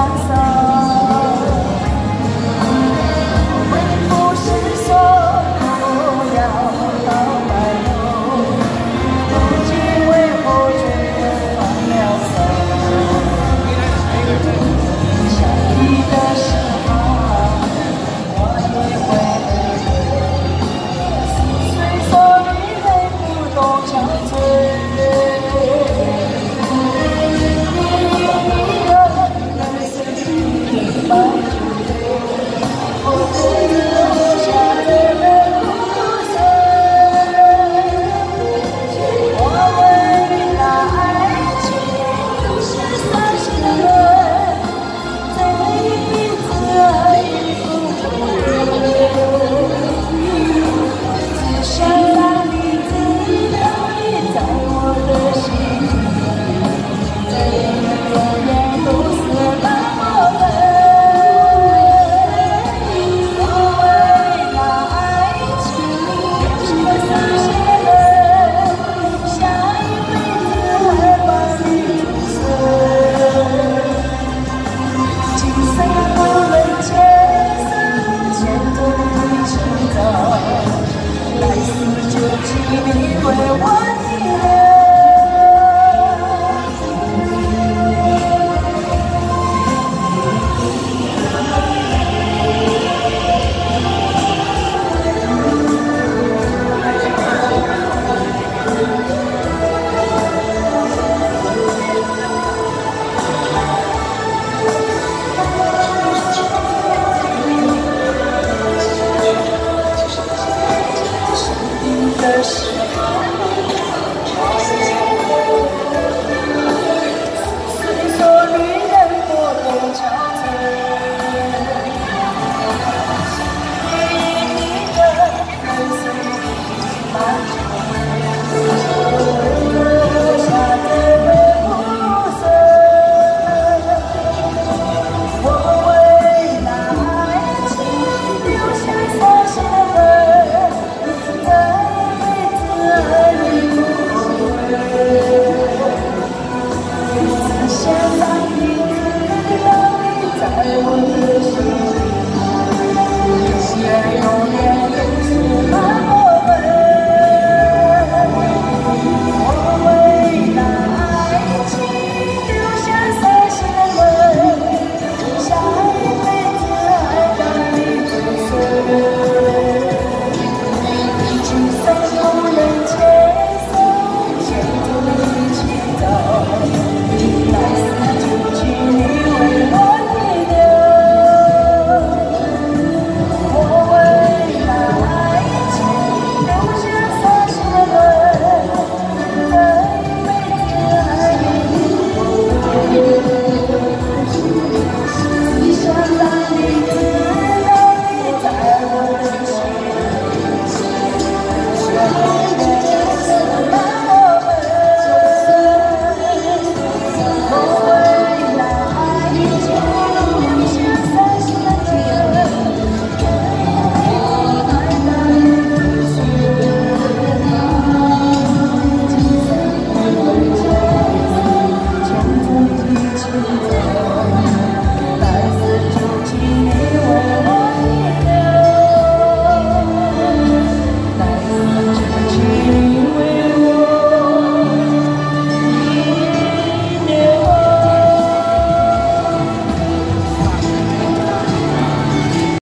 so 请你为我 I will